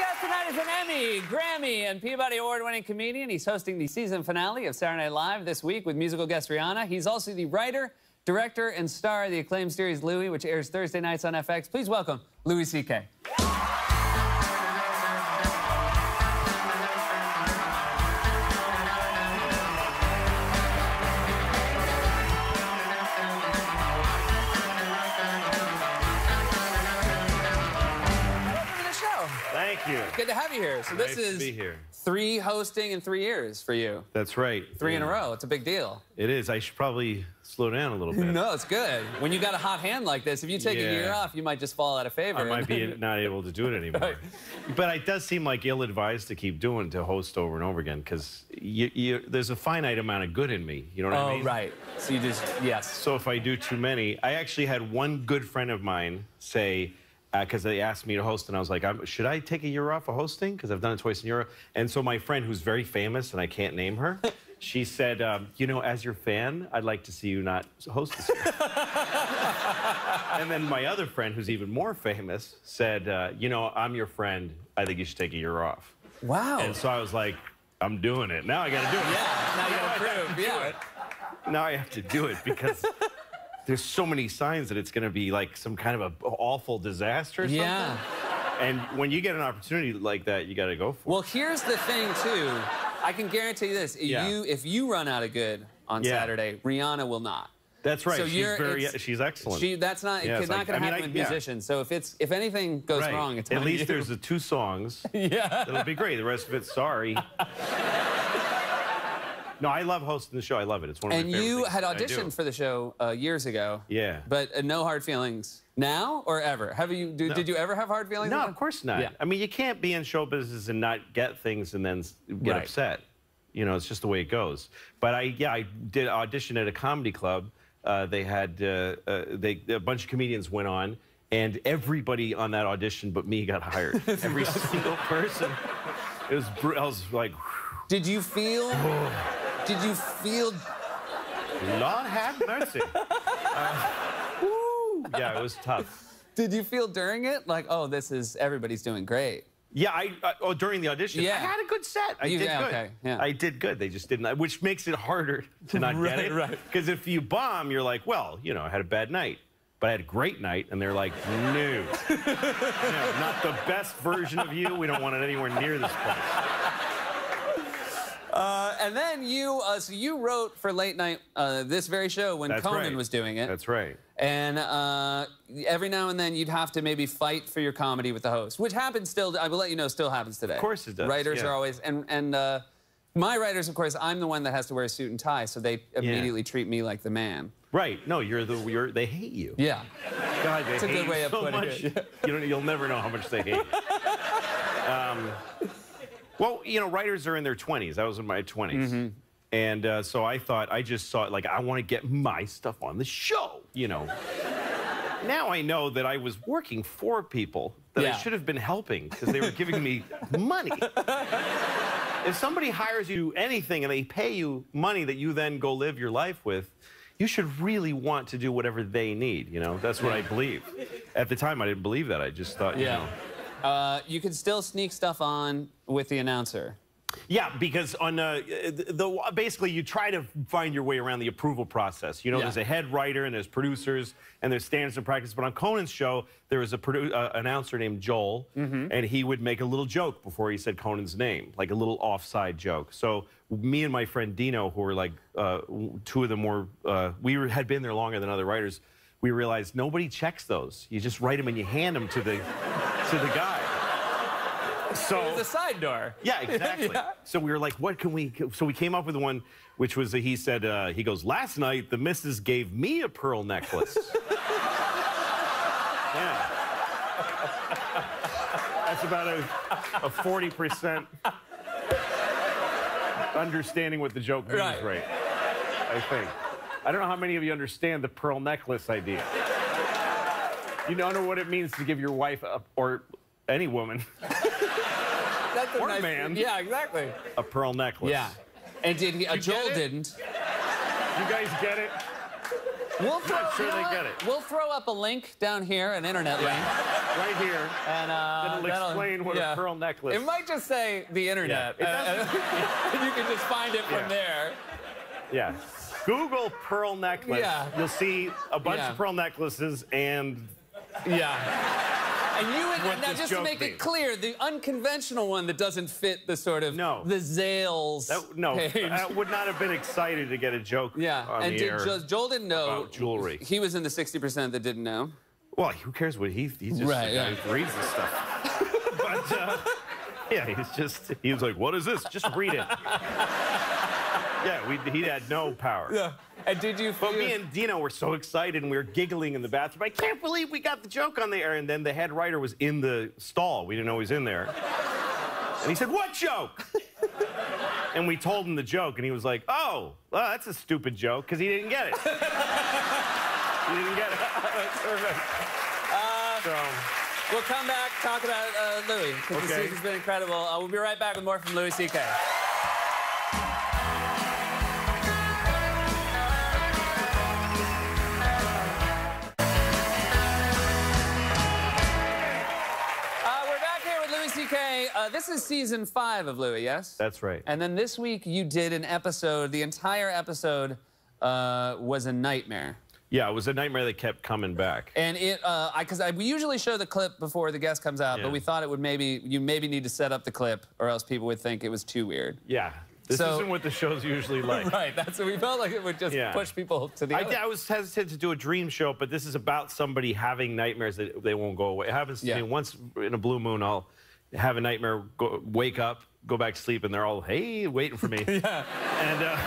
guest tonight is an Emmy, Grammy, and Peabody Award-winning comedian. He's hosting the season finale of Saturday Night Live this week with musical guest Rihanna. He's also the writer, director, and star of the acclaimed series Louie, which airs Thursday nights on FX. Please welcome Louis C.K. Good to have you here. So this Nice to is three hosting in three years for you. That's right. Three in a row. It's a big deal. It is. I should probably slow down a little bit. No, it's good. When you got a hot hand like this, if you take a year off, you might just fall out of favor. I might be not able to do it anymore. But it does seem like ill-advised to keep doing to host over and over again because you, you, there's a finite amount of good in me. You know what I oh, mean? Oh, right. So you just, yes. So if I do too many, I actually had one good friend of mine say, because they asked me to host, and I was like, I'm, should I take a year off of hosting? Because I've done it twice in Europe. And so my friend, who's very famous, and I can't name her, she said, um, you know, as your fan, I'd like to see you not host this year. and then my other friend, who's even more famous, said, uh, you know, I'm your friend. I think you should take a year off. Wow. And so I was like, I'm doing it. Now I got to do it. yeah, now you gotta prove. Yeah. Now I have to do it because there's so many signs that it's going to be like some kind of a awful disaster or something. Yeah. And when you get an opportunity like that, you got to go for it. Well, here's the thing, too. I can guarantee you this. Yeah. You, if you run out of good on Yeah. Saturday, Rihanna will not. That's right. So she's you're- very she's excellent. She, that's not, Yeah, it's it's not like- going to happen I- with yeah. musicians. So if it's, if anything goes Right. wrong, it's At least you. there's the two songs. yeah. It'll be great. The rest of it's sorry. no, I love hosting the show. I love it. It's one of And my favorite you had auditioned for the show uh, years ago. Yeah. But uh, no hard feelings now or ever. Have you? Do, Did you ever have hard feelings? No, of course not. Yeah. I mean, you can't be in show business and not get things and then get Right. upset. You know, it's just the way it goes. But I, yeah, I did audition at a comedy club. Uh, they had uh, uh, they a bunch of comedians went on, and everybody on that audition but me got hired. Every single person. It was. I was like, Did you feel? did you feel? Lord have mercy. Uh, woo. yeah, it was tough. Did you feel during it like, oh, this is everybody's doing great? Yeah, I uh, oh during the audition, Yeah. I had a good set. I You- did yeah, good. okay, yeah. I did good. They just didn't, which makes it harder to not Right, get it. right. Because if you bomb, you're like, well, you know, I had a bad night, but I had a great night, and they're like, no, no not the best version of you. We don't want it anywhere near this place. Uh, and then you, uh, so you wrote for late night uh, this very show when That's Conan right. was doing it. That's right. And uh, every now and then you'd have to maybe fight for your comedy with the host, which happens still. I will let you know, still happens today. Of course it does, Writers yeah. are always and and uh, my writers, of course, I'm the one that has to wear a suit and tie, so they immediately treat me like the man. Right. No, you're the you're. They hate you. Yeah. God, they It's a hate good you way of so putting much. it. You don't, you'll never know how much they hate. you. um, well, you know, writers are in their 20s. I was in my 20s. Mm-hmm. And uh, so I thought, I just saw it like, I want to get my stuff on the show, you know. now I know that I was working for people that Yeah. I should have been helping because they were giving me money. if somebody hires you anything and they pay you money that you then go live your life with, you should really want to do whatever they need. You know, that's what I believe. At the time, I didn't believe that. I just thought, you Yeah. know. Uh, you can still sneak stuff on with the announcer. Yeah, because on uh, the, the basically you try to find your way around the approval process. You know, Yeah. there's a head writer and there's producers and there's standards and practice. But on Conan's show, there was a produ- uh, announcer named Joel, and he would make a little joke before he said Conan's name, like a little offside joke. So me and my friend Dino, who were like uh, two of the more, uh, we were, had been there longer than other writers. We realized nobody checks those. You just write them and you hand them to the to the guy. So it was The side door. yeah, exactly. Yeah. So we were like, what can we? So we came up with one, which was he said, uh, he goes, last night the missus gave me a pearl necklace. yeah. That's about a, a 40% understanding what the joke means, Right. right? I think. I don't know how many of you understand the pearl necklace idea. You don't know what it means to give your wife a, or any woman That's a Or nice, man. Yeah, exactly. a pearl necklace. Yeah. And did he? Uh, You Joel didn't. You guys get it? We'll throw, sure you know they get it. We'll throw up a link down here, an internet link, right here. And uh, It'll that'll- explain what yeah. a pearl necklace. It might just say the internet. Yeah, and you can just find it from Yeah. there. Yeah. Google pearl necklace. Yeah. You'll see a bunch Yeah. of pearl necklaces and Yeah. And you would, What now just to make it clear, the unconventional one that doesn't fit the sort of No. the Zales that, no, page. I would not have been excited to get a joke yeah, and did air. Joel didn't know about jewelry. He was in the 60% that didn't know. Well, who cares what he he's just Right, yeah. who reads the stuff. but uh, yeah, he's just he was like, "What is this? Just read it." Yeah, we, he had no power. Yeah. And did you feel But me and Dino were so excited and we were giggling in the bathroom. I can't believe we got the joke on the air. And then the head writer was in the stall. We didn't know he was in there. And he said, What joke? and we told him the joke, and he was like, Oh, well, that's a stupid joke because he didn't get it. he didn't get it. Perfect. So, We'll come back, talk about uh, Louie, because the Okay. season's been incredible. Uh, we'll be right back with more from Louis C.K. Uh, this is season five of Louie, yes? that's right. And then this week you did an episode. The entire episode uh, was a nightmare. Yeah, it was a nightmare that kept coming back. And it, uh, I, because I, we usually show the clip before the guest comes out, Yeah. but we thought it would maybe, you maybe need to set up the clip, or else people would think it was too weird. Yeah. This So- isn't what the show's usually like. Right. That's what we felt like it would just Yeah. push people to the. I, other. I was hesitant to do a dream show, but this is about somebody having nightmares that they won't go away. It happens to Yeah. me once in a blue moon. I'll have a nightmare, go, wake up, go back to sleep, and they're all hey, waiting for me. yeah. And uh,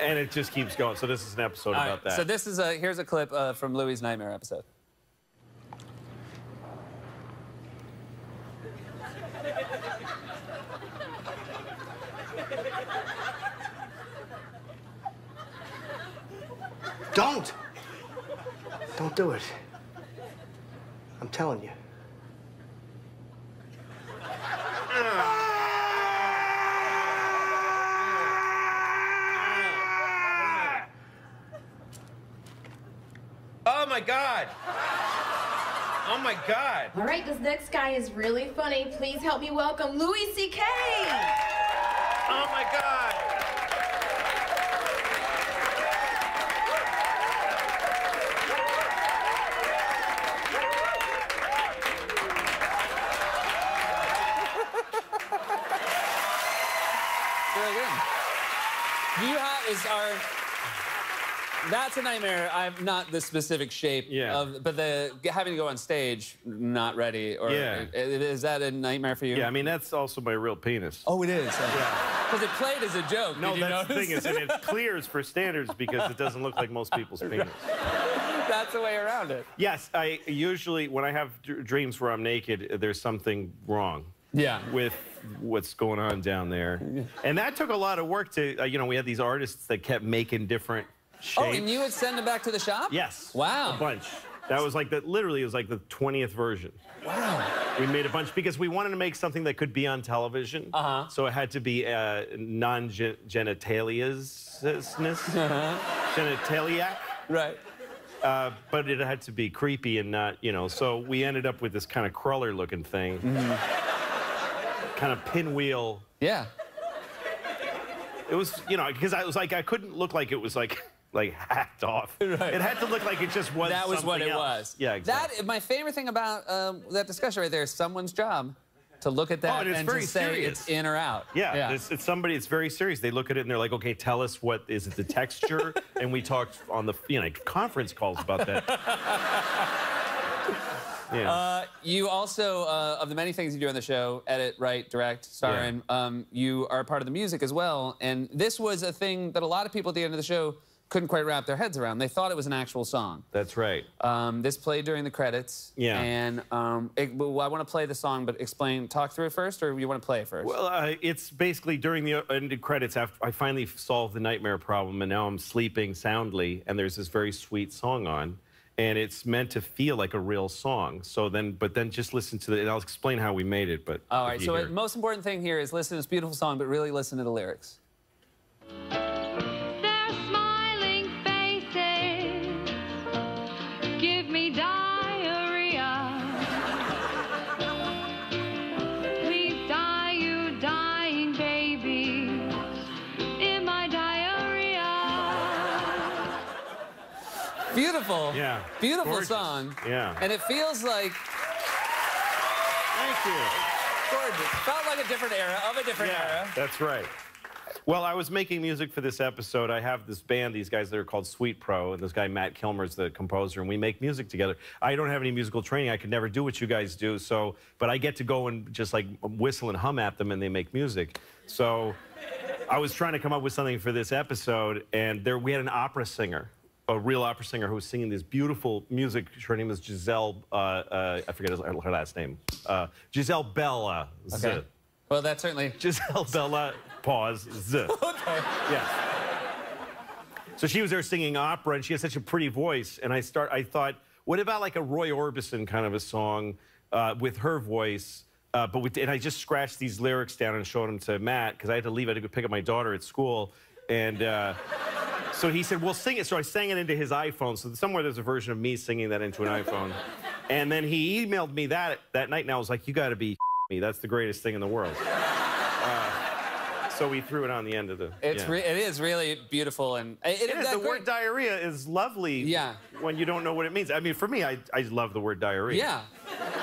and it just keeps going. So this is an episode All right, about that. So this is a here's a clip uh, from Louis' nightmare episode. Don't! Don't do it. I'm telling you. oh my god! Oh my god! All right, this next guy is really funny. Please help me welcome Louis C.K. Oh my god! Very good. Do you have is our that's a nightmare. I'm not the specific shape Yeah. of, but the having to go on stage not ready or Yeah. is that a nightmare for you? Yeah, I mean that's also my real penis. Oh, it is. Because it played as a joke. No, that's the thing is, and it clears for standards because it doesn't look like most people's penis. that's the way around it. Yes, I usually when I have dr- dreams where I'm naked, there's something wrong. Yeah. With what's going on down there, and that took a lot of work to. Uh, you know, we had these artists that kept making different shapes. Oh, and you would send them back to the shop? Yes. Wow. A bunch. That was like the literally it was like the 20th version. Wow. We made a bunch because we wanted to make something that could be on television. Uh-huh. So it had to be uh, non-genitalias, Uh-huh. genitaliac. Right. Uh, but it had to be creepy and not, you know. So we ended up with this kind of crawler-looking thing, Mm-hmm. kind of pinwheel. Yeah. It was, you know, because I was like, I couldn't look like it was like, like hacked off. Right. It had to look like it just was. That was what it else. was. Yeah, exactly. That my favorite thing about um, that discussion right there is someone's job to look at that Oh, and and very to say serious. it's in or out. Yeah, It's, it's somebody. It's very serious. They look at it and they're like, "Okay, tell us what is it? The texture?" and we talked on the you know conference calls about that. yeah. Uh, you also, uh, of the many things you do on the show, edit, write, direct, star Yeah. in, um, you are part of the music as well. And this was a thing that a lot of people at the end of the show couldn't quite wrap their heads around. They thought it was an actual song. That's right. Um, this played during the credits. Yeah. And um, it, well, I want to play the song, but explain, talk through it first, or you want to play it first? Well, uh, it's basically during the ended credits. After I finally solved the nightmare problem, and now I'm sleeping soundly, and there's this very sweet song on, and it's meant to feel like a real song. So then, but then just listen to it, and I'll explain how we made it. But All right, so the most important thing here is listen to this beautiful song, but really listen to the lyrics. Beautiful. Yeah. Beautiful Gorgeous. song. Yeah. And it feels like Thank you. gorgeous. Felt like a different era of a different era. That's right. Well, I was making music for this episode. I have this band, these guys that are called Sweet Pro, and this guy Matt Kilmer is the composer, and we make music together. I don't have any musical training. I could never do what you guys do. So, but I get to go and just like whistle and hum at them, and they make music. So, I was trying to come up with something for this episode, and there we had an opera singer. A real opera singer who was singing this beautiful music. Her name is Giselle. Uh, uh, I forget her her last name. Uh, Giselle Bella. Z. Okay. Well, that's certainly. Giselle Bella, pause, Z. Okay. Yes. So she was there singing opera, and she has such a pretty voice. And I start, I thought, what about like a Roy Orbison kind of a song uh, with her voice? Uh, but with, and I just scratched these lyrics down and showed them to Matt because I had to leave. I had to go pick up my daughter at school, and uh, so he said, "Well, sing it." So I sang it into his iPhone. So somewhere there's a version of me singing that into an iPhone. And then he emailed me that that night, and I was like, "You got to be me. That's the greatest thing in the world." So we threw it on the end of the. It's yeah. re- it is really beautiful and it, It is. The great- word diarrhea is lovely. Yeah. When you don't know what it means. I mean, for me, I, I love the word diarrhea. Yeah.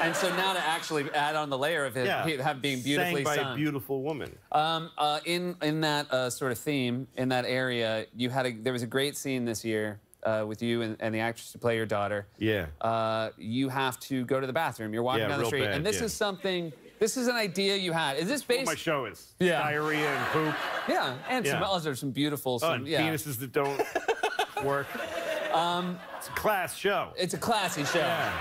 And so now to actually add on the layer of it, Yeah. have being beautifully Sang by sung. a beautiful woman. Um, uh, in in that uh, sort of theme, in that area, you had a there was a great scene this year uh, with you and, and the actress to play your daughter. Yeah. Uh, you have to go to the bathroom. You're walking Yeah, down the street, bad, and this yeah. is something. This is an idea you had. Is this what based? my show is. Yeah. Diarrhea and poop. Yeah, and some others other some beautiful. Oh, Some, and yeah. penises that don't work. Um, it's a class show. It's a classy show. Yeah.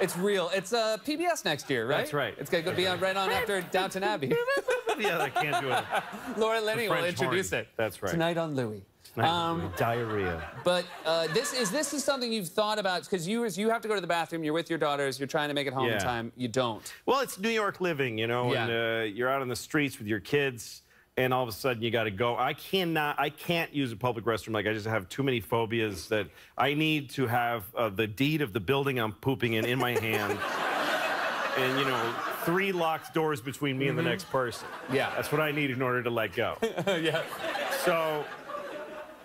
It's real. It's uh, PBS next year, right? That's right. It's going to be on right on after Downton Abbey. yeah, I can't do it. Laura Linney will introduce horn. it. That's right. Tonight on Louie. Um, diarrhea. but uh, this is this is something you've thought about because you as you have to go to the bathroom. You're with your daughters. You're trying to make it home in time. You don't. Well, it's New York living, you know, and Yeah. uh, you're out on the streets with your kids, and all of a sudden you got to go. I cannot, I can't use a public restroom. Like I just have too many phobias that I need to have uh, the deed of the building I'm pooping in in my hand, and you know, three locked doors between me and the next person. Yeah. that's what I need in order to let go. yeah. So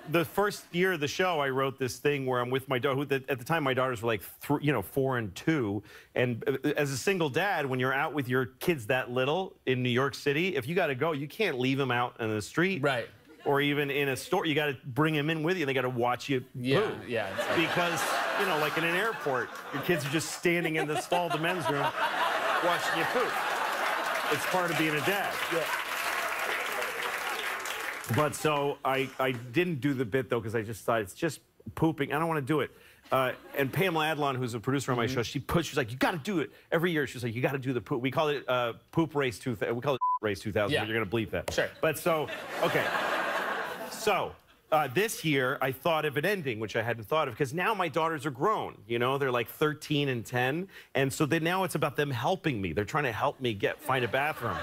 the first year of the show, I wrote this thing where I'm with my daughter. At the time, my daughters were like, you know, four and two. And uh, as a single dad, when you're out with your kids that little in New York City, if you got to go, you can't leave them out in the street, Right. Or even in a store. You got to bring them in with you. They got to watch you Yeah. poop. Yeah. Because you know, like in an airport, your kids are just standing in the stall of the men's room watching you poop. It's part of being a dad. Yeah. But so I, I didn't do the bit though because I just thought it's just pooping. I don't want to do it. Uh, and Pamela Adlon, who's a producer on my show, she pushed. She's like, "You got to do it every year." She's like, "You got to do the poop." We call it uh, poop race two. We call it race 2000. Yeah. But you're gonna bleep that. Sure. But so okay. So uh, this year, I thought of an ending, which I hadn't thought of, because now my daughters are grown. You know, they're like 13 and 10, and so then now it's about them helping me. They're trying to help me get find a bathroom.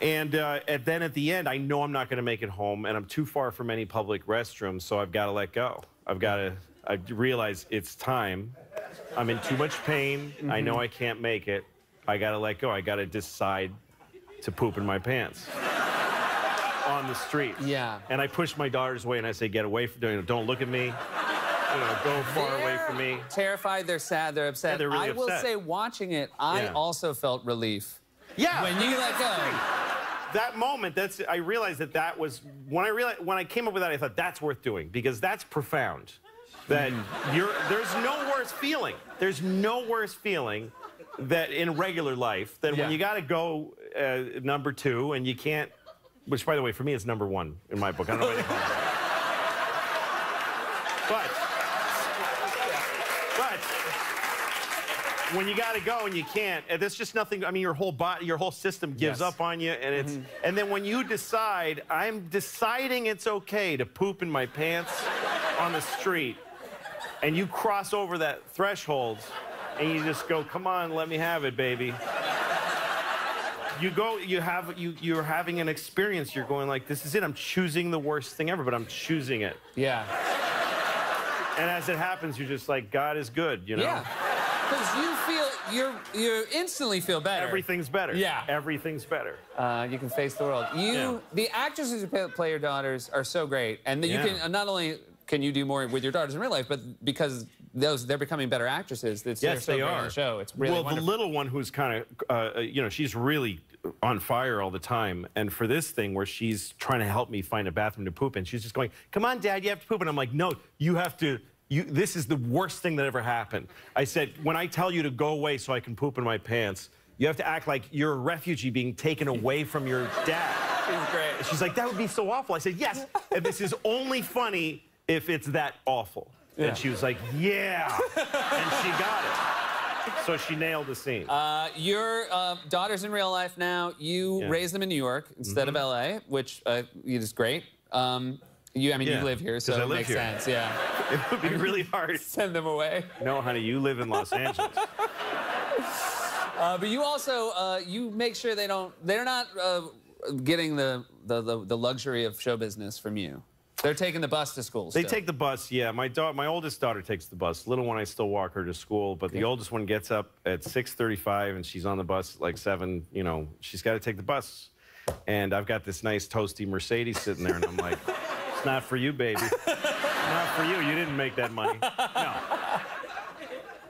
And, uh, and then at the end, I know I'm not going to make it home, and I'm too far from any public restrooms, so I've got to let go. I've got to. I realize it's time. I'm in too much pain. I know I can't make it. I got to let go. I got to decide to poop in my pants on the street. Yeah. And I push my daughters away, and I say, "Get away from! You know, don't look at me. You know, go far away from me." Terrified, they're sad, they're upset. Yeah, they're really I will say, watching it, I Yeah. also felt relief. Yeah. When you let go. that moment, that's I realized that that was when I realized when I came up with that, I thought that's worth doing because that's profound. That Mm-hmm. you're there's no worse feeling. There's no worse feeling that in regular life than Yeah. when you got to go uh, number two and you can't. Which, by the way, for me, is number one in my book. I don't know why they call it. that. But, but when you got to go and you can't, and there's just nothing. I mean, your whole body, your whole system gives Yes. Up on you, and it's. Mm-hmm. And then when you decide, I'm deciding it's okay to poop in my pants on the street, and you cross over that threshold, and you just go, "Come on, let me have it, baby." You go, you have, you, you're having an experience. You're going like, "This is it. I'm choosing the worst thing ever, but I'm choosing it." Yeah. And as it happens, you're just like, "God is good," you know. Yeah. Because you feel, you're, you instantly feel better. Everything's better. Yeah. Everything's better. Uh, you can face the world. You, Yeah. the actresses who play- play your daughters are so great, and that you can uh, not only can you do more with your daughters in real life? But because those they're becoming better actresses, it's Yes, so they are. the show. It's really well. wonderful. The little one who's kind of, uh, you know, she's really on fire all the time. And for this thing where she's trying to help me find a bathroom to poop in, she's just going, "Come on, Dad, you have to poop." And I'm like, "No, you have to." You, this is the worst thing that ever happened. I said, when I tell you to go away so I can poop in my pants, you have to act like you're a refugee being taken away from your dad. She's great. She's like, that would be so awful. I said, yes. And this is only funny if it's that awful. Yeah. And she was like, yeah. and she got it. So she nailed the scene. Uh, your uh, daughter's in real life now. You Yeah. Mm-hmm. raised them in New York instead of LA, which uh, is great. Um, you, I mean, Yeah, you live here, so I it makes here. sense. Yeah, it would be really hard. send them away. No, honey, you live in Los Angeles. Uh, but you also uh, you make sure they don't they're not uh, getting the, the the the luxury of show business from you. They're taking the bus to school. They still. take the bus, yeah. My daughter, my oldest daughter takes the bus. Little one, I still walk her to school, but the oldest one gets up at 6:35 and she's on the bus at like seven. You know, she's got to take the bus, and I've got this nice toasty Mercedes sitting there, and I'm like, it's not for you, baby. not for you. You didn't make that money. No.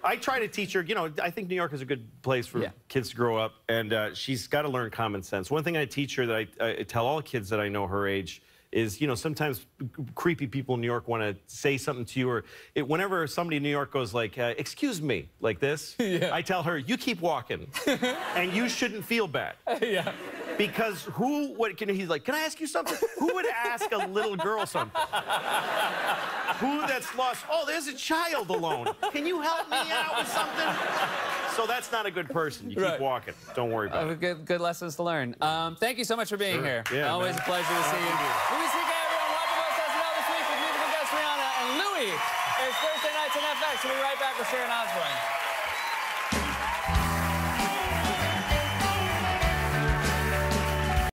I try to teach her, you know, I think New York is a good place for Yeah. kids to grow up, and uh, she's got to learn common sense. One thing I teach her that I, I tell all kids that I know her age is, you know, sometimes creepy people in New York want to say something to you, or it, whenever somebody in New York goes like, uh, "Excuse me," like this, Yeah. I tell her, "You keep walking, and you shouldn't feel bad." yeah. Because who would, can, he's like, can I ask you something? Who would ask a little girl something? who that's lost, oh, there's a child alone. Can you help me out with something? So that's not a good person. You keep walking. Don't worry about Uh, it. good, good lessons to learn. Um, thank you so much for being Sure. here. Yeah, Always man. a pleasure to see you. Louie C.K. everyone, welcome to SNL this week with musical guest Rihanna and Louis. It's Thursday nights on FX. We'll be right back with Sharon Osbourne.